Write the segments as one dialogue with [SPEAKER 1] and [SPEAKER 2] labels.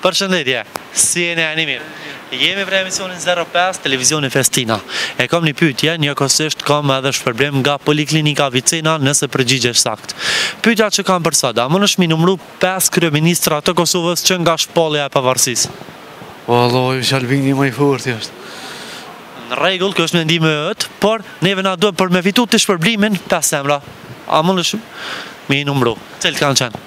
[SPEAKER 1] Përshëndetje, si jeni a jeni mirë? Jemi prej emisionit zero pesë, televizioni Festina. E kam një pyetje, njëkohësisht kam edhe shpërblim nga Poliklinika Avicena, nëse përgjigjesh saktë. Pyetja që kam për sot, a mundesh m'i numëru pesë kryeministra të Kosovës që nga shpallja e pavarësisë?
[SPEAKER 2] O vallah, veç Albini më i forti është.
[SPEAKER 1] Në rregull, ky është mendimi yt, por neve na duhen për me fitu ti shpërblimin pesë emra. A mundesh m'i numëru? Cilët kanë qenë?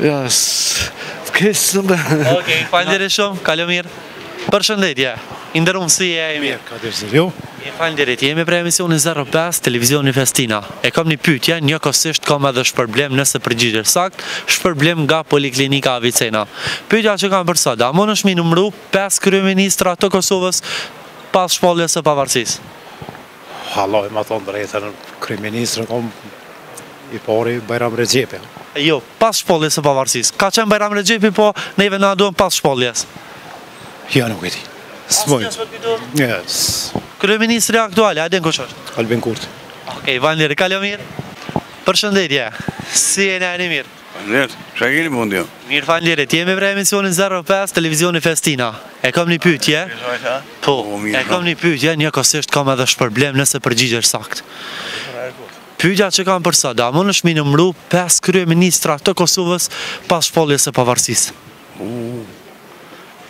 [SPEAKER 1] Ja, s'ke së
[SPEAKER 2] më...
[SPEAKER 1] Ok, faleminderit shumë, kalo mirë. Përshëndetje, i nderum si je, a je mirë.
[SPEAKER 3] Ka të shëndetje, jo?
[SPEAKER 1] Mirë faleminderit, jemi prej emisionit 05, televizioni Festina. E kom një pytje, njëkohësisht kom edhe shpërblim nëse përgjigjesh sakt, shpërblim nga Poliklinika Avicena. Pytja që kam për sot, a mundesh m'i numru 5 kryeministra të Kosovës pas shpalljes së pavarësisë?
[SPEAKER 3] Vallahi me thon drejtën kryeministër u kon i pari Bajram Rexhepi.
[SPEAKER 1] Jo, pas shpalljes së pavarësisë. Ka qenë Bajram Rexhepi po neve na duhen pas shpalljes.
[SPEAKER 3] Jo, nuk e di. S'moj.
[SPEAKER 1] Kryeministri aktual, a e din kush është?
[SPEAKER 3] Albin Kurti.
[SPEAKER 1] Okej, okay, faleminderit. Kalo mirë. Përshëndetje. Si jeni, a jeni mirë?
[SPEAKER 4] Faleminderit. Çfarë keni punë ju?
[SPEAKER 1] Mirë, faleminderit. Jemi prej emisionit 05 televizioni Festina. E kam një pyetje. Po,
[SPEAKER 4] po
[SPEAKER 1] e kam një pyetje, njëkohësisht kam edhe shpërblim nëse përgjigjesh saktë. Pyetja që kam për sot, a mundesh m'i numëru 5 kryeministra të Kosovës pas shpalljes së pavarësisë?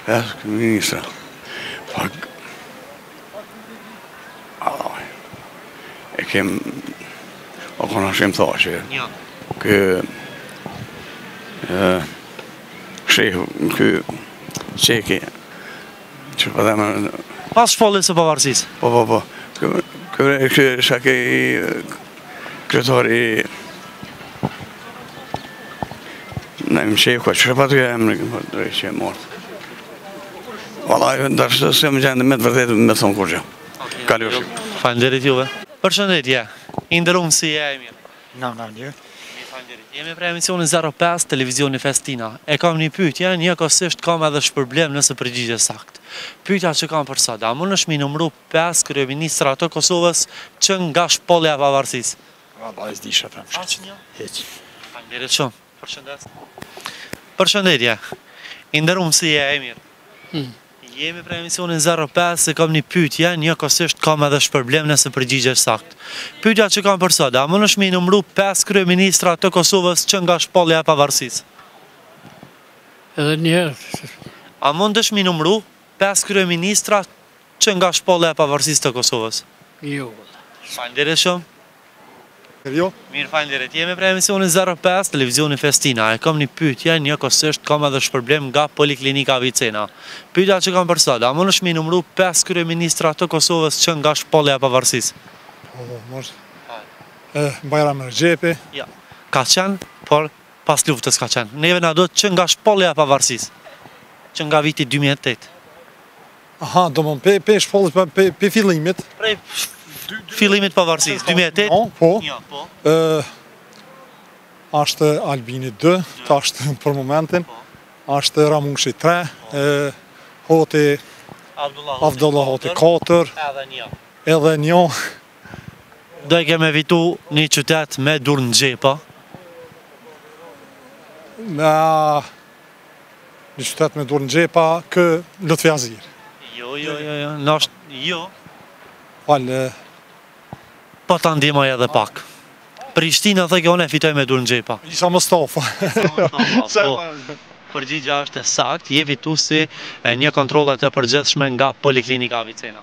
[SPEAKER 4] Pesë kryeministra. Pak Vallah. E kem, u kon Hashim
[SPEAKER 1] Thaçi.
[SPEAKER 4] Jo. Ke Shehu, ke Çeku. Qy po do me
[SPEAKER 1] pas shpalljes së pavarësisë.
[SPEAKER 4] Po po po. Kë kë shakë i kretori Në më shekua, që pa të jam në këtë drejtë që e mortë. Vallaj, ndash se më gjendë me të vërtetë me thonë kurgjë. Kalofsh.
[SPEAKER 1] Faleminderit juve. Përshëndetje. I nderuam si je, a je mirë.
[SPEAKER 3] Na na
[SPEAKER 1] mirë. Faleminderit. Jemi prej emisionit 05 televizioni Festina. E kam një pyetje, njëkohësisht kam edhe shpërblim nëse përgjigjesh saktë. Pyetja që kam për sot, a mundesh m'i numëru pesë kryeministra të Kosovës që nga shpallja e pavarësisë?
[SPEAKER 3] Vallaj s'di ç'të
[SPEAKER 1] them. Asnjë?
[SPEAKER 3] Hiç.
[SPEAKER 1] Faleminderit shumë. Përshëndes. Përshëndetje. I nderuam si je, a je mirë. Hmm. Jemi prej emisionit 05 se kam një pyetje, njëkohësisht kam edhe shpërblim nëse përgjigjesh sakt. Pyetja që kam për sot, a mundesh me i numru 5 kryeministra të Kosovës që nga shpallja e pavarësisë?
[SPEAKER 5] Edhe një herë.
[SPEAKER 1] A mundesh me i numru 5 kryeministra Që nga shpallja e pavarësisë të Kosovës.
[SPEAKER 5] Jo
[SPEAKER 1] valla. Faleminderit shumë.
[SPEAKER 3] Jo.
[SPEAKER 1] Mirë faleminderit. Jemi prej emisionit zero pesë, televizioni Festina. E kam një pyetje, njëkohësisht kam edhe shpërblim nga Poliklinika Avicena. Pyetja që kam për sot, a mundesh me i numëru pesë kryeministra të Kosovës që nga shpallja e pavarësisë?
[SPEAKER 6] Po, mos. Bajram Rexhepi.
[SPEAKER 1] Jo. Ka qenë, por pas luftës ka qenë. Neve na duhet që nga shpallja e pavarësisë. Që nga viti dy
[SPEAKER 6] mijë e tetë. Aha, domethënë prej, prej shpalljes për prej, prej fillimit.
[SPEAKER 1] Prej fillimit pavarësisë, 2008?
[SPEAKER 6] Jo, po.
[SPEAKER 1] Ja, po.
[SPEAKER 6] E, ashtë Albini 2, që ashtë për momentin. Po. Ashtë Ramushi 3, po. e, Hoti Avdullah Hoti 4.
[SPEAKER 1] Edhe një.
[SPEAKER 6] Edhe një.
[SPEAKER 1] Do e kem' e fitu një qytet me durë në xhepa?
[SPEAKER 6] Na... Një qytet me durë në xhepa, kë Lutfi Haziri.
[SPEAKER 1] Jo, jo, jo, jo, në është, jo.
[SPEAKER 6] Falë.
[SPEAKER 1] Po ta ndihmoj edhe pak. Prishtina tha qo na e fitoj me durë në xhepa.
[SPEAKER 6] Isa Mustafa.
[SPEAKER 1] Isa po. Mustafa. Përgjigja është e sakt, je fitusi i një kontrolle të përgjithshme nga Poliklinika Avicena.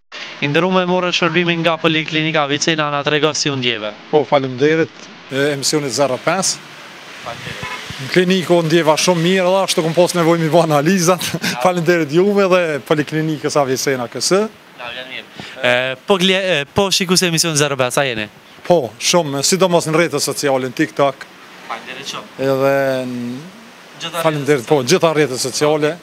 [SPEAKER 1] I nderum e more shërbimin nga poliklinika Avicena na trego si u ndjeve.
[SPEAKER 6] Po faleminderit emisionit zero e pesë. Faleminderit. Në klinikë u ndjeva shumë mirë edhe ashtu kom pas nevojë mi bo analizat. Faleminderit juve dhe poliklinikës Avicena KS.
[SPEAKER 1] Na vjen mirë. E, po glie, e, po shikus i emisionit zero e pesë, a jeni?
[SPEAKER 6] Po, shumë, sidomos në rrjetet sociale, në TikTok.
[SPEAKER 1] Faleminderit shumë.
[SPEAKER 6] Edhe në
[SPEAKER 1] Gjitha
[SPEAKER 6] rrjetet
[SPEAKER 1] Faleminderit,
[SPEAKER 6] po, sociale.
[SPEAKER 1] gjitha
[SPEAKER 6] rrjetet sociale.